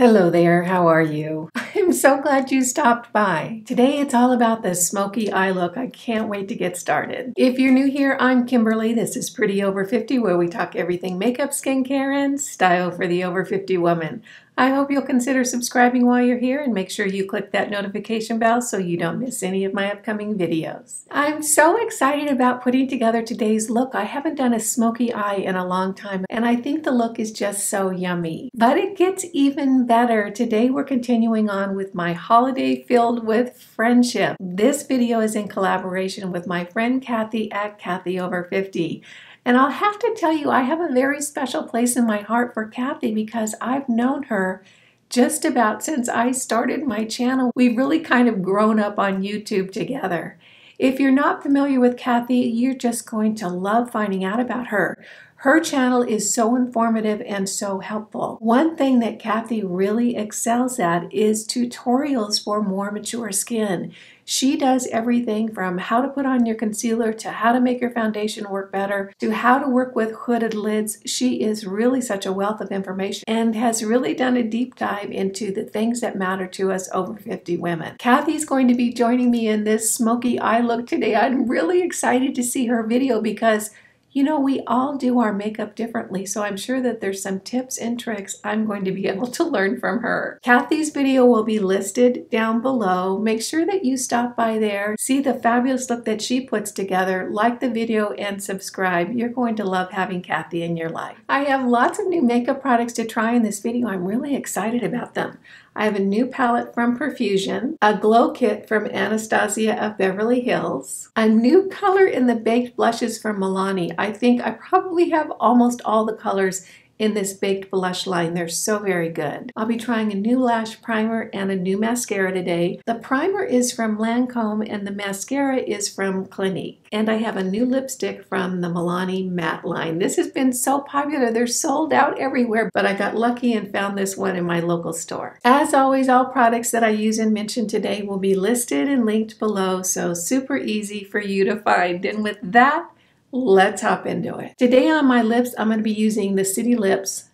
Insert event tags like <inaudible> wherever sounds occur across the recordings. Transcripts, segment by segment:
Hello there, how are you? <laughs> I'm so glad you stopped by. Today it's all about the smoky eye look. I can't wait to get started. If you're new here, I'm Kimberly. This is Pretty Over 50, where we talk everything makeup, skincare, and style for the over 50 woman. I hope you'll consider subscribing while you're here and make sure you click that notification bell so you don't miss any of my upcoming videos. I'm so excited about putting together today's look. I haven't done a smoky eye in a long time and I think the look is just so yummy. But it gets even better. Today we're continuing on with my holiday filled with friendship. This video is in collaboration with my friend Cathy at Cathy Over 50. And I'll have to tell you, I have a very special place in my heart for Cathy because I've known her just about since I started my channel. We've really kind of grown up on YouTube together. If you're not familiar with Cathy, you're just going to love finding out about her. Her channel is so informative and so helpful. One thing that Cathy really excels at is tutorials for more mature skin. She does everything from how to put on your concealer to how to make your foundation work better to how to work with hooded lids. She is really such a wealth of information and has really done a deep dive into the things that matter to us over 50 women. Cathy's going to be joining me in this smoky eye look today. I'm really excited to see her video because you know, we all do our makeup differently, so I'm sure that there's some tips and tricks I'm going to be <laughs> able to learn from her. Cathy's video will be listed down below. Make sure that you stop by there, see the fabulous look that she puts together, like the video, and subscribe. You're going to love having Cathy in your life. I have lots of new makeup products to try in this video. I'm really excited about them. I have a new palette from Profusion, a glow kit from Anastasia of Beverly Hills, a new color in the baked blushes from Milani. I think I probably have almost all the colors in this baked blush line. They're so very good. I'll be trying a new lash primer and a new mascara today. The primer is from Lancome and the mascara is from Clinique. And I have a new lipstick from the Milani matte line. This has been so popular. They're sold out everywhere, but I got lucky and found this one in my local store. As always, all products that I use and mention today will be listed and linked below, so super easy for you to find. And with that, Let's hop into it. Today on my lips, I'm going to be using the City Lips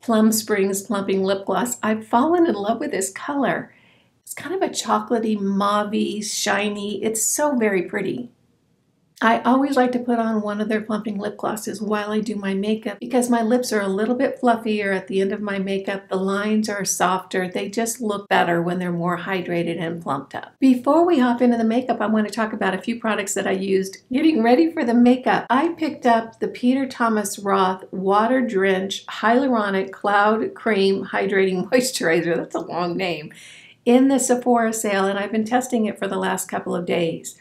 Plum Springs Plumping Lip Gloss. I've fallen in love with this color. It's kind of a chocolatey, mauve shiny. It's so very pretty. I always like to put on one of their plumping lip glosses while I do my makeup because my lips are a little bit fluffier at the end of my makeup. The lines are softer. They just look better when they're more hydrated and plumped up. Before we hop into the makeup, I want to talk about a few products that I used getting ready for the makeup. I picked up the Peter Thomas Roth Water Drench Hyaluronic Cloud Cream Hydrating <laughs> Moisturizer. That's a long name. In the Sephora sale, and I've been testing it for the last couple of days.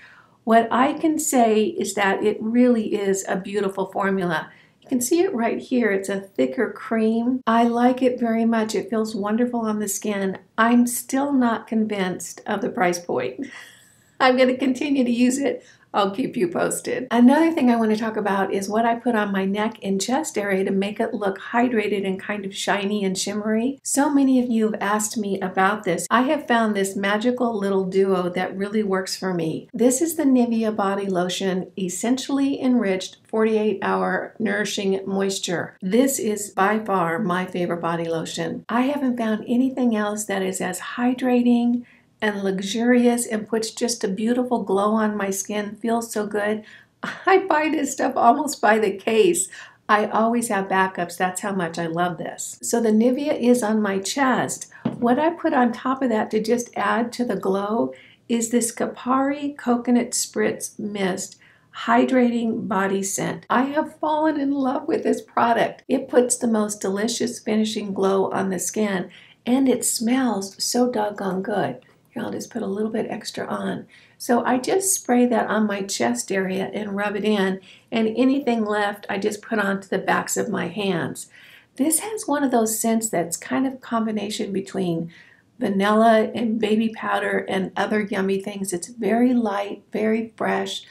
What I can say is that it really is a beautiful formula. You can see it right here. It's a thicker cream. I like it very much. It feels wonderful on the skin. I'm still not convinced of the price point. <laughs> I'm going to continue to use it I'll keep you posted. Another thing I want to talk about is what I put on my neck and chest area to make it look hydrated and kind of shiny and shimmery. So many of you have asked me about this. I have found this magical little duo that really works for me. This is the Nivea Body Lotion Essentially Enriched 48 Hour Nourishing Moisture. This is by far my favorite body lotion. I haven't found anything else that is as hydrating, and luxurious and puts just a beautiful glow on my skin. Feels so good. <laughs> I buy this stuff almost by the case. I always have backups. That's how much I love this. So the Nivea is on my chest. What I put on top of that to just add to the glow is this Kopari Coconut Spritz Mist hydrating body scent. I have fallen in love with this product. It puts the most delicious finishing glow on the skin and it smells so doggone good. I'll just put a little bit extra on. So I just spray that on my chest area and rub it in, and anything left I just put onto the backs of my hands. This has one of those scents that's kind of combination between vanilla and baby powder and other yummy things. It's very light, very fresh.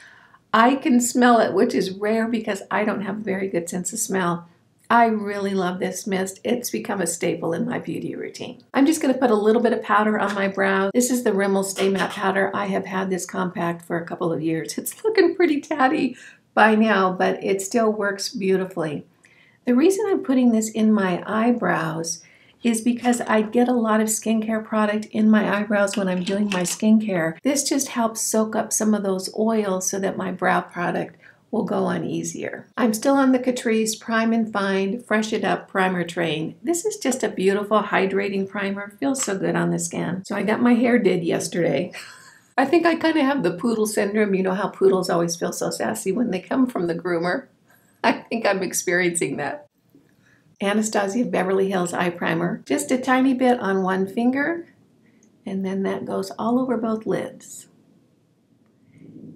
I can smell it, which is rare because I don't have a very good sense of smell. I really love this mist. It's become a staple in my beauty routine. I'm just going to put a little bit of powder on my brow. This is the Rimmel Stay Matte Powder. I have had this compact for a couple of years. <laughs> It's looking pretty tatty by now, but it still works beautifully. The reason I'm putting this in my eyebrows is because I get a lot of skincare product in my eyebrows when I'm doing my skincare. This just helps soak up some of those oils so that my brow product will go on easier. I'm still on the Catrice Prime and Fine Fresh It Up Primer Train. This is just a beautiful hydrating primer. Feels so good on the skin. So I got my hair did yesterday. <laughs> I think I kind of have the poodle syndrome. You know how poodles always feel so sassy when they come from the groomer. <laughs> I think I'm experiencing that. Anastasia Beverly Hills Eye Primer. Just a tiny bit on one finger, and then that goes all over both lids.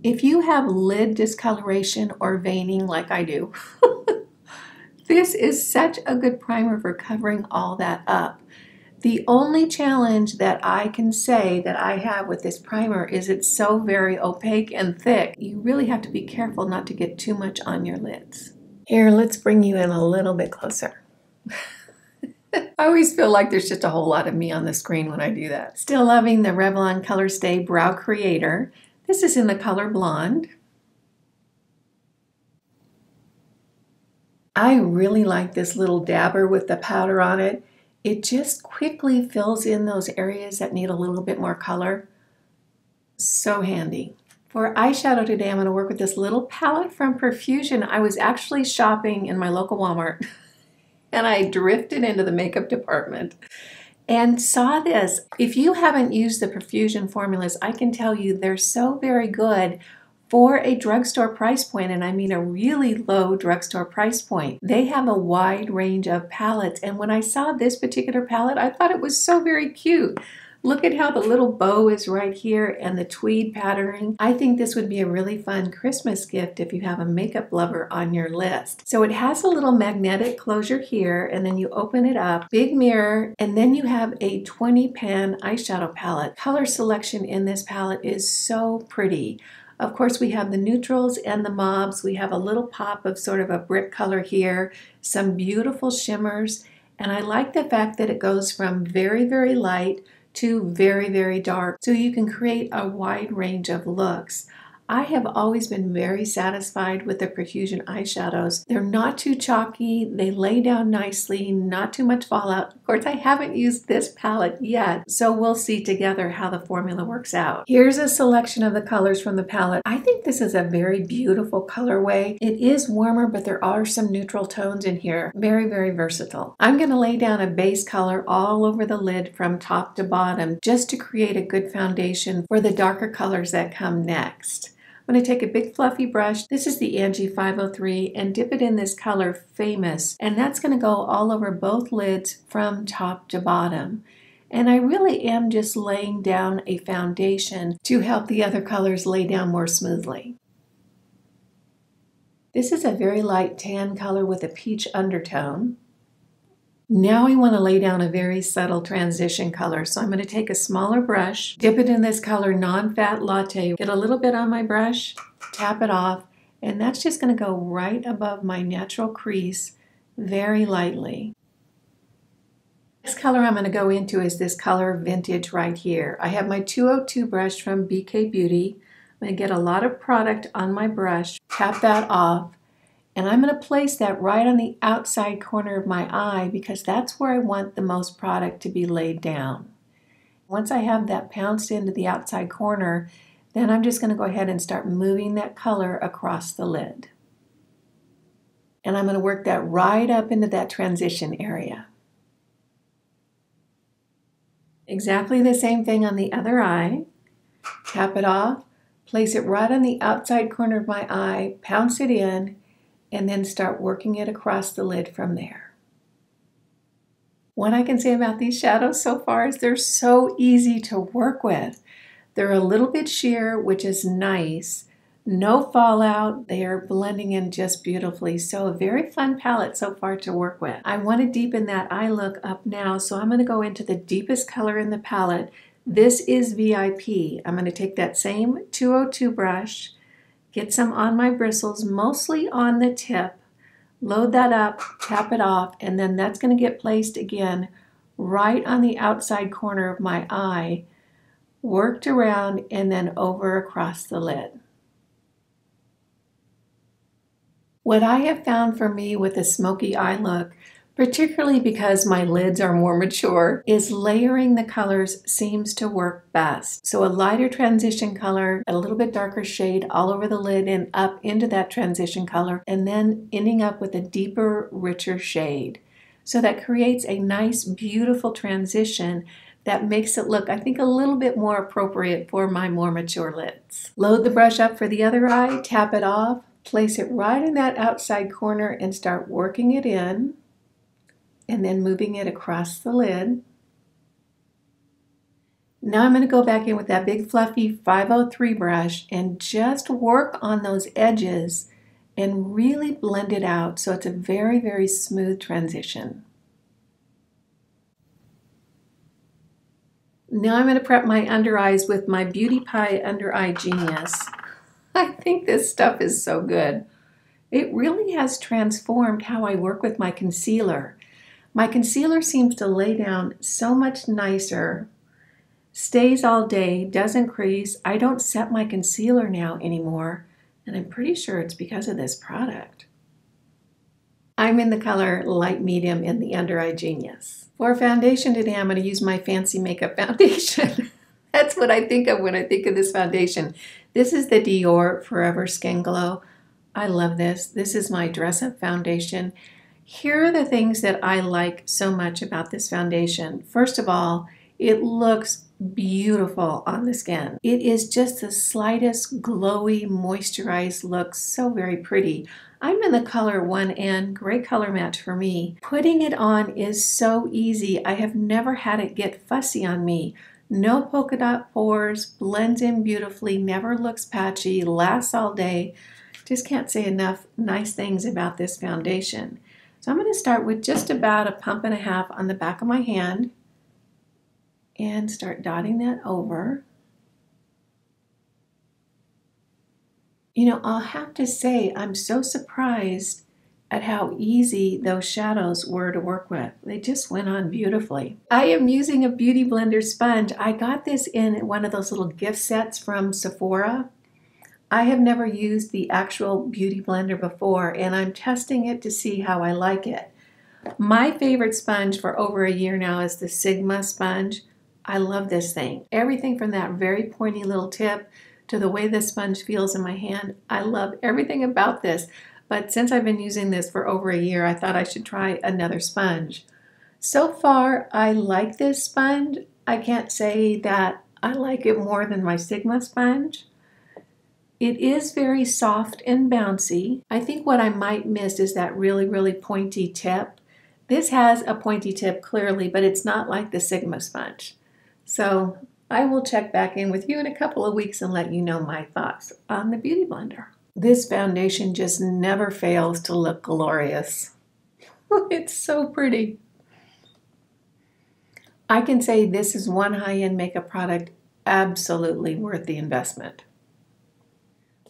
If you have lid discoloration or veining like I do, <laughs> this is such a good primer for covering all that up. The only challenge that I can say that I have with this primer is it's so very opaque and thick. You really have to be careful not to get too much on your lids. Here, let's bring you in a little bit closer. <laughs> I always feel like there's just a whole lot of me on the screen when I do that. Still loving the Revlon Color Stay Brow Creator. This is in the color Blonde. I really like this little dabber with the powder on it. It just quickly fills in those areas that need a little bit more color. So handy. For eyeshadow today, I'm going to work with this little palette from Profusion. I was actually shopping in my local Walmart <laughs> and I drifted into the makeup department and saw this. If you haven't used the Profusion formulas, I can tell you they're so very good for a drugstore price point, and I mean a really low drugstore price point. They have a wide range of palettes, and when I saw this particular palette, I thought it was so very cute. Look at how the little bow is right here and the tweed patterning. I think this would be a really fun Christmas gift if you have a makeup lover on your list. So it has a little magnetic closure here and then you open it up, big mirror, and then you have a 20 pan eyeshadow palette. Color selection in this palette is so pretty. Of course, we have the neutrals and the mauves. We have a little pop of sort of a brick color here, some beautiful shimmers, and I like the fact that it goes from very, very light to very, very dark. So you can create a wide range of looks. I have always been very satisfied with the Profusion eyeshadows. They're not too chalky, they lay down nicely, not too much fallout. Of course, I haven't used this palette yet, so we'll see together how the formula works out. Here's a selection of the colors from the palette. I think this is a very beautiful colorway. It is warmer, but there are some neutral tones in here. Very, very versatile. I'm going to lay down a base color all over the lid from top to bottom just to create a good foundation for the darker colors that come next. I'm going to take a big fluffy brush. This is the Angie 503 and dip it in this color Famous. And that's going to go all over both lids from top to bottom. And I really am just laying down a foundation to help the other colors lay down more smoothly. This is a very light tan color with a peach undertone. Now we want to lay down a very subtle transition color. So I'm going to take a smaller brush, dip it in this color Non-Fat Latte, get a little bit on my brush, tap it off, and that's just going to go right above my natural crease very lightly. Next color I'm going to go into is this color Vintage right here. I have my 202 brush from BK Beauty. I'm going to get a lot of product on my brush, tap that off, and I'm going to place that right on the outside corner of my eye because that's where I want the most product to be laid down. Once I have that pounced into the outside corner, then I'm just going to go ahead and start moving that color across the lid. And I'm going to work that right up into that transition area. Exactly the same thing on the other eye. Tap it off, place it right on the outside corner of my eye, pounce it in, and then start working it across the lid from there. What I can say about these shadows so far is they're so easy to work with. They're a little bit sheer, which is nice. No fallout. They are blending in just beautifully. So a very fun palette so far to work with. I want to deepen that eye look up now, so I'm going to go into the deepest color in the palette. This is VIP. I'm going to take that same 202 brush Get some on my bristles, mostly on the tip. Load that up, tap it off, and then that's going to get placed again right on the outside corner of my eye, worked around, and then over across the lid. What I have found for me with a smoky eye look, particularly because my lids are more mature, is layering the colors seems to work best. So a lighter transition color, a little bit darker shade all over the lid and up into that transition color, and then ending up with a deeper, richer shade. So that creates a nice, beautiful transition that makes it look, I think, a little bit more appropriate for my more mature lids. Load the brush up for the other eye, tap it off, place it right in that outside corner and start working it in and then moving it across the lid. Now I'm going to go back in with that big fluffy 503 brush and just work on those edges and really blend it out so it's a very, very smooth transition. Now I'm going to prep my under eyes with my Beauty Pie Under Eye Genius. <laughs> I think this stuff is so good. It really has transformed how I work with my concealer. My concealer seems to lay down so much nicer, stays all day, doesn't crease. I don't set my concealer now anymore, and I'm pretty sure it's because of this product. I'm in the color light medium in the Under Eye Genius. For foundation today, I'm going to use my Fancy Makeup <laughs> Foundation. That's what I think of when I think of this foundation. This is the Dior Forever Skin Glow. I love this. This is my dress up foundation. Here are the things that I like so much about this foundation. First of all, it looks beautiful on the skin. It is just the slightest glowy, moisturized look, so very pretty. I'm in the color 1N, great color match for me. Putting it on is so easy. I have never had it get fussy on me. No polka dot pores, blends in beautifully, never looks patchy, lasts all day. Just can't say enough nice things about this foundation. So I'm going to start with just about a pump and a half on the back of my hand and start dotting that over. You know, I'll have to say I'm so surprised at how easy those shadows were to work with. They just went on beautifully. I am using a Beauty Blender sponge. I got this in one of those little gift sets from Sephora. I have never used the actual Beauty Blender before and I'm testing it to see how I like it. My favorite sponge for over a year now is the Sigma sponge. I love this thing. Everything from that very pointy little tip to the way this sponge feels in my hand. I love everything about this. But since I've been using this for over a year, I thought I should try another sponge. So far, I like this sponge. I can't say that I like it more than my Sigma sponge. It is very soft and bouncy. I think what I might miss is that really, really pointy tip. This has a pointy tip clearly, but it's not like the Sigma sponge. So I will check back in with you in a couple of weeks and let you know my thoughts on the Beauty Blender. This foundation just never fails to look glorious. <laughs> it's so pretty. I can say this is one high-end makeup product absolutely worth the investment.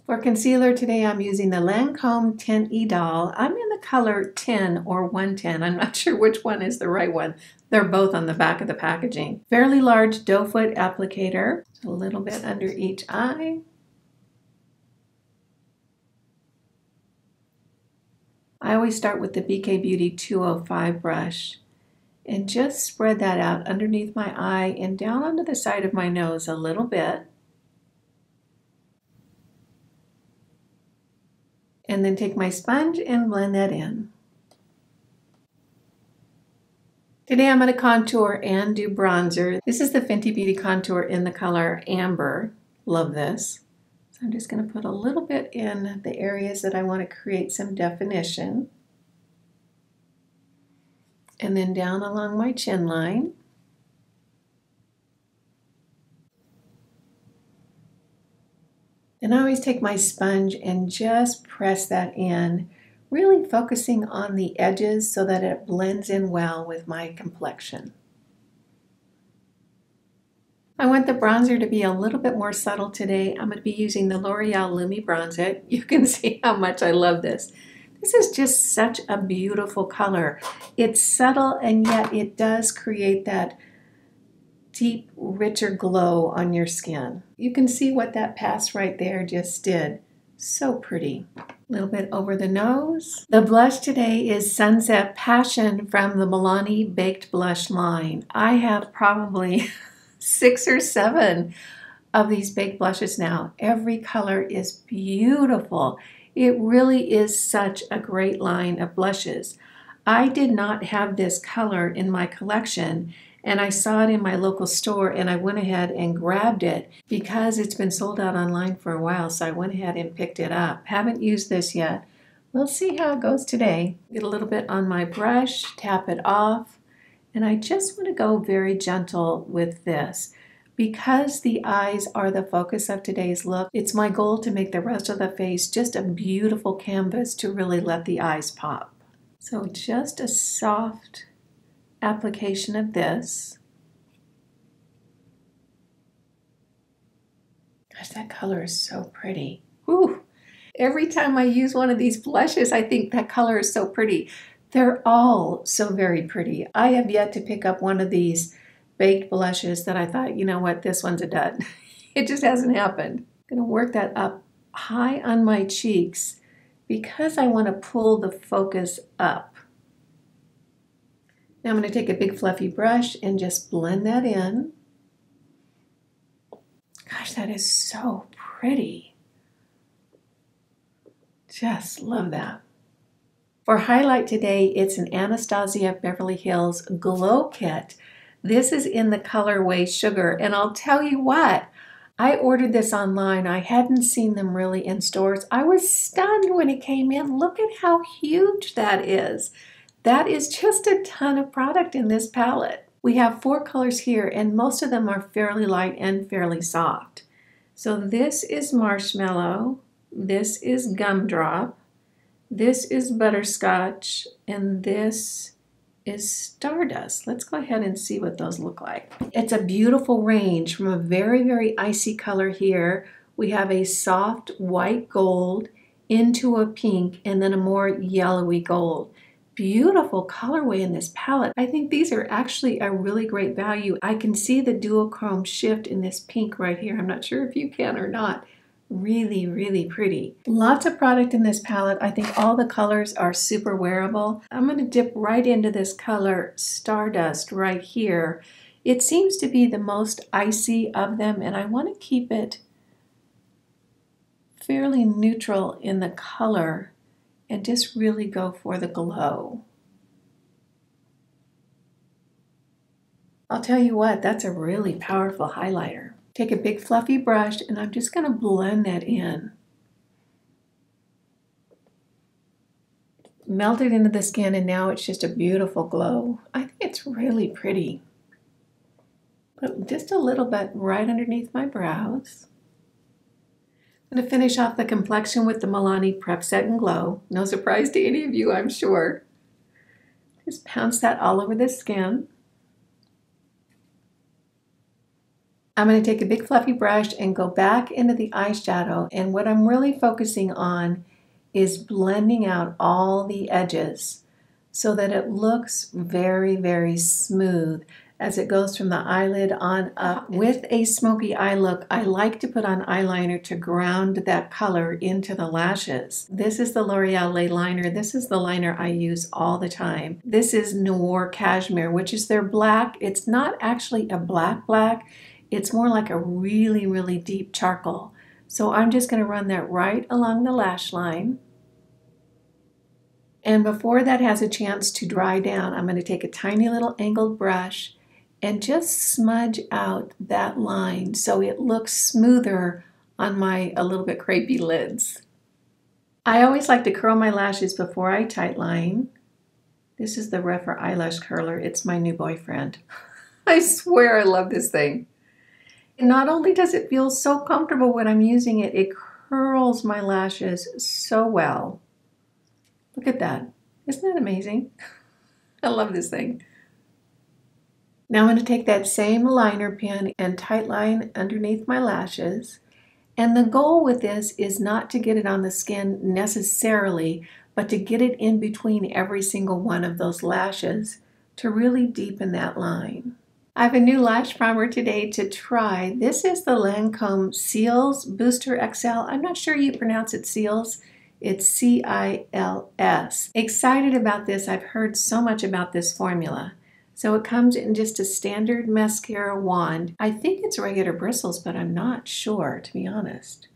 For concealer today, I'm using the Lancome Tint Idole. I'm in the color 10 or 110. I'm not <laughs> sure which one is the right one. They're both on the back of the packaging. Fairly large doe foot applicator, a little bit under each eye. I always start with the BK Beauty 205 brush and just spread that out underneath my eye and down onto the side of my nose a little bit. And then take my sponge and blend that in. Today I'm going to contour and do bronzer. This is the Fenty Beauty Contour in the color Amber. Love this. So I'm just going to put a little bit in the areas that I want to create some definition. And then down along my chin line. And I always take my sponge and just press that in, really focusing on the edges so that it blends in well with my complexion. I want the bronzer to be a little bit more subtle today. I'm going to be using the L'Oreal Lumi Bronzer. <laughs> You can see how much I love this. This is just such a beautiful color. It's subtle and yet it does create that deep, richer glow on your skin. You can see what that pass right there just did. So pretty. A little bit over the nose. The blush today is Sunset Passion from the Milani Baked Blush line. I have probably <laughs> six or seven of these baked blushes now. Every color is beautiful. It really is such a great line of blushes. I did not have this color in my collection and I saw it in my local store and I went ahead and grabbed it because it's been sold out online for a while so I went ahead and picked it up. Haven't used this yet. We'll see how it goes today. Get a little bit on my brush, tap it off, and I just want to go very gentle with this. Because the eyes are the focus of today's look, it's my goal to make the rest of the face just a beautiful canvas to really let the eyes pop. So just a soft application of this. Gosh, that color is so pretty. Whew. Every time I use one of these blushes, I think that color is so pretty. They're all so very pretty. I have yet to pick up one of these baked blushes that I thought, you know what, this one's a dud. <laughs> it just hasn't happened. I'm going to work that up high on my cheeks because I want to pull the focus up. Now I'm going to take a big fluffy brush and just blend that in. Gosh, that is so pretty. Just love that. For highlight today, it's an Anastasia Beverly Hills Glow Kit. This is in the colorway Sugar, and I'll tell you what, I ordered this online. I hadn't seen them really in stores. I was stunned when it came in. Look at how huge that is. That is just a ton of product in this palette. We have four colors here and most of them are fairly light and fairly soft. So this is Marshmallow, this is Gumdrop, this is Butterscotch, and this is Stardust. Let's go ahead and see what those look like. It's a beautiful range from a very, very icy color here. We have a soft white gold into a pink and then a more yellowy gold beautiful colorway in this palette. I think these are actually a really great value. I can see the duochrome shift in this pink right here. I'm not sure if you can or not. Really, really pretty. Lots of product in this palette. I think all the colors are super wearable. I'm going to dip right into this color Stardust right here. It seems to be the most icy of them and I want to keep it fairly neutral in the color and just really go for the glow. I'll tell you what, that's a really powerful highlighter. Take a big fluffy brush and I'm just going to blend that in. Melt it into the skin and now it's just a beautiful glow. I think it's really pretty. Put just a little bit right underneath my brows. I'm going to finish off the complexion with the Milani Prep Set and Glow. No surprise to any of you, I'm sure. Just pounce that all over the skin. I'm going to take a big fluffy brush and go back into the eyeshadow. And what I'm really focusing on is blending out all the edges so that it looks very, very smooth as it goes from the eyelid on up. With a smoky eye look, I like to put on eyeliner to ground that color into the lashes. This is the L'Oreal Le Liner. This is the liner I use all the time. This is Noir Cashmere, which is their black. It's not actually a black black. It's more like a really, really deep charcoal. So I'm just going to run that right along the lash line. And before that has a chance to dry down, I'm going to take a tiny little angled brush and just smudge out that line so it looks smoother on my a little bit crepey lids. I always like to curl my lashes before I tightline. This is the Rephr eyelash curler. It's my new boyfriend. <laughs> I swear I love this thing. Not only does it feel so comfortable when I'm using it, it curls my lashes so well. Look at that. Isn't that amazing? <laughs> I love this thing. Now I'm going to take that same liner pen and tight line underneath my lashes. And the goal with this is not to get it on the skin necessarily, but to get it in between every single one of those lashes to really deepen that line. I have a new lash primer today to try. This is the Lancome Seals Booster XL. I'm not sure you pronounce it Seals. It's C-I-L-S. Excited about this. I've heard so much about this formula. So it comes in just a standard mascara wand. I think it's regular bristles, but I'm not sure, to be honest.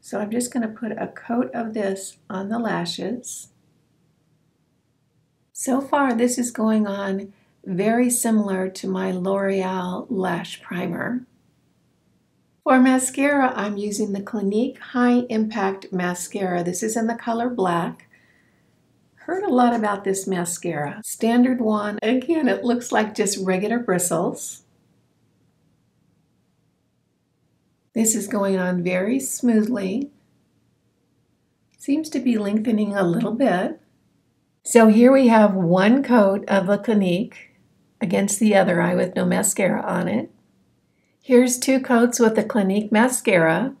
So I'm just going to put a coat of this on the lashes. So far, this is going on very similar to my L'Oreal Lash Primer. For mascara, I'm using the Clinique High Impact Mascara. This is in the color black. Heard a lot about this mascara. Standard one. Again, it looks like just regular bristles. This is going on very smoothly. Seems to be lengthening a little bit. So here we have one coat of the Clinique against the other eye with no mascara on it. Here's two coats with the Clinique mascara.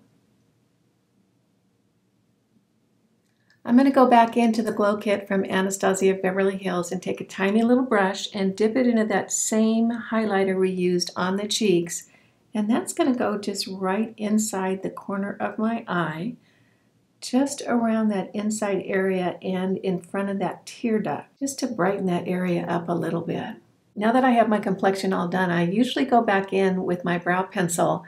I'm going to go back into the Glow Kit from Anastasia Beverly Hills and take a tiny little brush and dip it into that same highlighter we used on the cheeks and that's going to go just right inside the corner of my eye, just around that inside area and in front of that tear duct, just to brighten that area up a little bit. Now that I have my complexion all done, I usually go back in with my brow pencil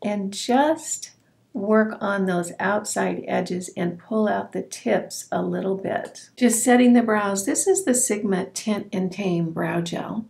and just work on those outside edges and pull out the tips a little bit. Just setting the brows. This is the Sigma Tint and Tame Brow Gel.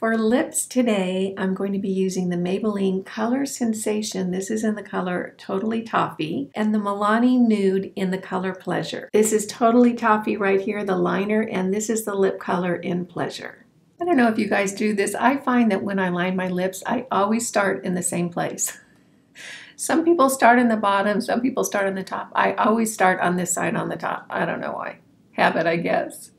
For lips today, I'm going to be using the Maybelline Color Sensation. This is in the color Totally Toffee, and the Milani Nude in the color Pleasure. This is Totally Toffee right here, the liner, and this is the lip color in Pleasure. I don't know if you guys do this. I find that when I line my lips, I always start in the same place. <laughs> Some people start in the bottom, some people start on the top. I always start on this side on the top. I don't know why. Habit, I guess.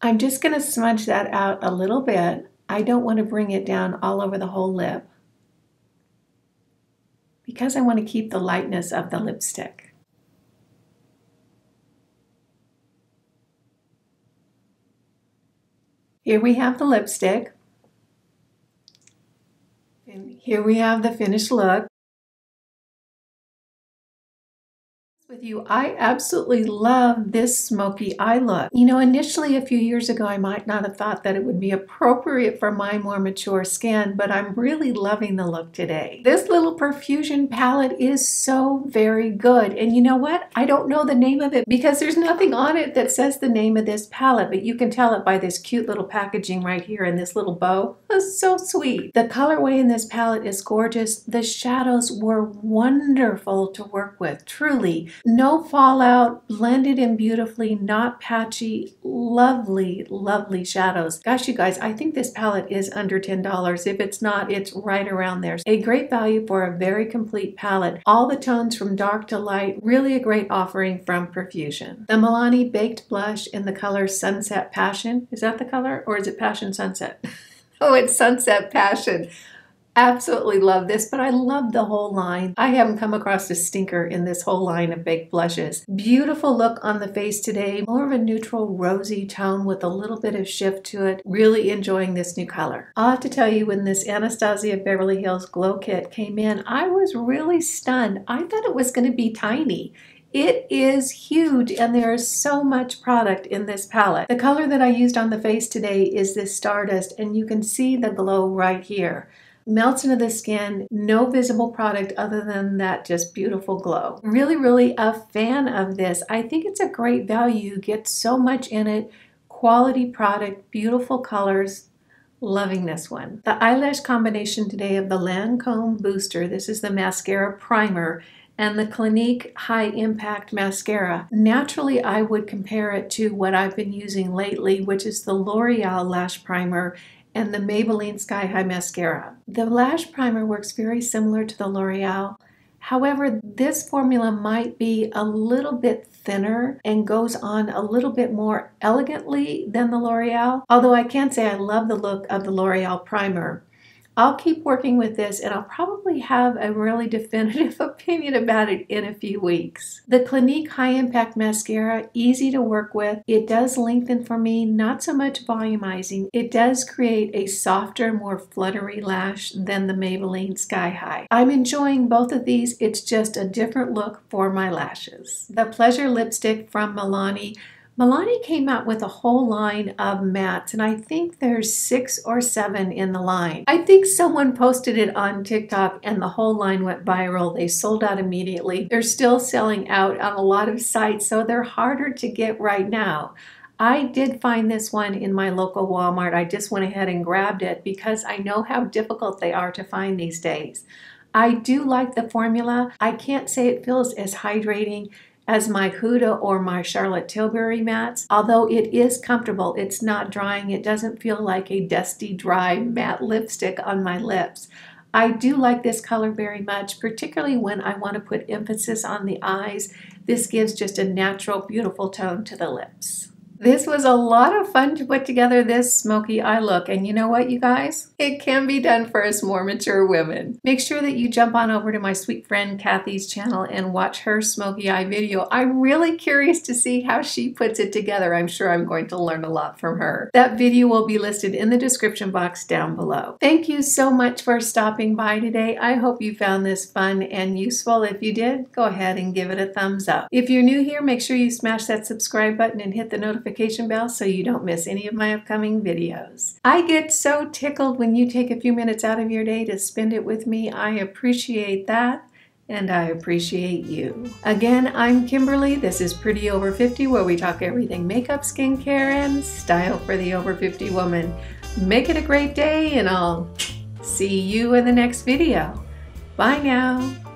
I'm just going to smudge that out a little bit. I don't want to bring it down all over the whole lip because I want to keep the lightness of the lipstick. Here we have the lipstick. And here we have the finished look. With you. I absolutely love this smoky eye look. You know, initially a few years ago, I might not have thought that it would be appropriate for my more mature skin, but I'm really loving the look today. This little Profusion palette is so very good. And you know what? I don't know the name of it because there's nothing on it that says the name of this palette, but you can tell it by this cute little packaging right here and this little bow. It's so sweet. The colorway in this palette is gorgeous. The shadows were wonderful to work with, truly. No fallout, blended in beautifully, not patchy, lovely, lovely shadows. Gosh, you guys, I think this palette is under $10. If it's not, it's right around there. A great value for a very complete palette. All the tones from dark to light, really a great offering from Profusion. The Milani Baked Blush in the color Sunset Passion. Is that the color or is it Passion Sunset? <laughs> oh, it's Sunset Passion absolutely love this, but I love the whole line. I haven't come across a stinker in this whole line of baked blushes. Beautiful look on the face today, more of a neutral rosy tone with a little bit of shift to it. Really enjoying this new color. I'll have to tell you, when this Anastasia Beverly Hills Glow Kit came in, I was really stunned. I thought it was going to be tiny. It is huge and there is so much product in this palette. The color that I used on the face today is this Stardust and you can see the glow right here melts into the skin, no visible product other than that just beautiful glow. Really, really a fan of this. I think it's a great value. You get so much in it. Quality product, beautiful colors, loving this one. The eyelash combination today of the Lancome Booster, this is the mascara primer, and the Clinique High Impact Mascara. Naturally, I would compare it to what I've been using lately, which is the L'Oreal Lash Primer and the Maybelline Sky High Mascara. The lash primer works very similar to the L'Oreal. However, this formula might be a little bit thinner and goes on a little bit more elegantly than the L'Oreal. Although I can't say I love the look of the L'Oreal primer. I'll keep working with this and I'll probably have a really <laughs> definitive opinion about it in a few weeks. The Clinique High Impact Mascara, easy to work with. It does lengthen for me, not so much volumizing. It does create a softer, more fluttery lash than the Maybelline Sky High. I'm enjoying both of these. It's just a different look for my lashes. The Pleasure Lipstick from Milani Milani came out with a whole line of mattes, and I think there's six or seven in the line. I think someone posted it on TikTok and the whole line went viral. They sold out immediately. They're still selling out on a lot of sites, so they're harder to get right now. I did find this one in my local Walmart. I just went ahead and grabbed it because I know how difficult they are to find these days. I do like the formula. I can't say it feels as hydrating as my Huda or my Charlotte Tilbury mats. Although it is comfortable, it's not drying. It doesn't feel like a dusty, dry matte lipstick on my lips. I do like this color very much, particularly when I want to put emphasis on the eyes. This gives just a natural, beautiful tone to the lips. This was a lot of fun to put together this smoky eye look. And you know what, you guys? It can be done for us more mature women. Make sure that you jump on over to my sweet friend Cathy's channel and watch her smoky eye video. I'm really curious to see how she puts it together. I'm sure I'm going to learn a lot from her. That video will be listed in the description box down below. Thank you so much for stopping by today. I hope you found this fun and useful. If you did, go ahead and give it a thumbs up. If you're new here, make sure you smash that subscribe button and hit the notification notification bell so you don't miss any of my upcoming videos. I get so tickled when you take a few minutes out of your day to spend it with me. I appreciate that and I appreciate you. Again, I'm Kimberly. This is Pretty Over 50, where we talk everything makeup, skincare, and style for the over 50 woman. Make it a great day, and I'll see you in the next video. Bye now.